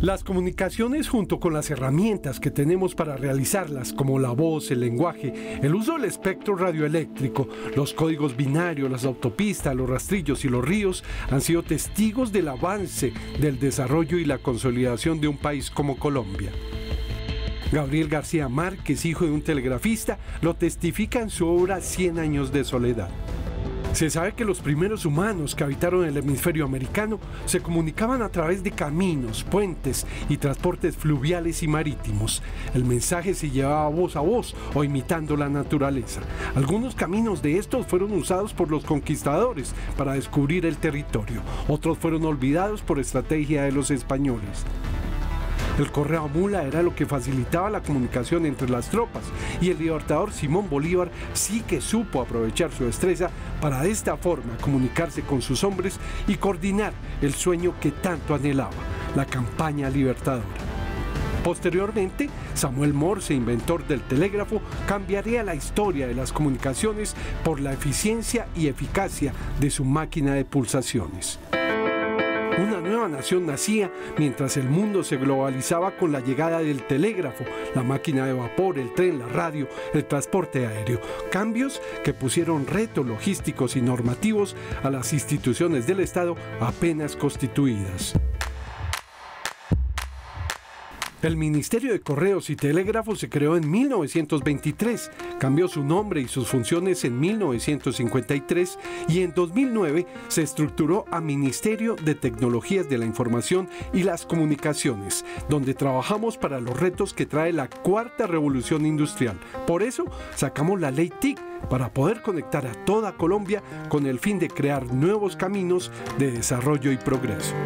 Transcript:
Las comunicaciones junto con las herramientas que tenemos para realizarlas, como la voz, el lenguaje, el uso del espectro radioeléctrico, los códigos binarios, las autopistas, los rastrillos y los ríos, han sido testigos del avance, del desarrollo y la consolidación de un país como Colombia. Gabriel García Márquez, hijo de un telegrafista, lo testifica en su obra Cien años de soledad. Se sabe que los primeros humanos que habitaron el hemisferio americano se comunicaban a través de caminos, puentes y transportes fluviales y marítimos. El mensaje se llevaba voz a voz o imitando la naturaleza. Algunos caminos de estos fueron usados por los conquistadores para descubrir el territorio. Otros fueron olvidados por estrategia de los españoles. El correo mula era lo que facilitaba la comunicación entre las tropas y el libertador Simón Bolívar sí que supo aprovechar su destreza para de esta forma comunicarse con sus hombres y coordinar el sueño que tanto anhelaba, la campaña libertadora. Posteriormente, Samuel Morse, inventor del telégrafo, cambiaría la historia de las comunicaciones por la eficiencia y eficacia de su máquina de pulsaciones. Una nueva nación nacía mientras el mundo se globalizaba con la llegada del telégrafo, la máquina de vapor, el tren, la radio, el transporte aéreo. Cambios que pusieron retos logísticos y normativos a las instituciones del Estado apenas constituidas. El Ministerio de Correos y Telégrafos se creó en 1923, cambió su nombre y sus funciones en 1953 y en 2009 se estructuró a Ministerio de Tecnologías de la Información y las Comunicaciones, donde trabajamos para los retos que trae la cuarta revolución industrial. Por eso sacamos la ley TIC para poder conectar a toda Colombia con el fin de crear nuevos caminos de desarrollo y progreso.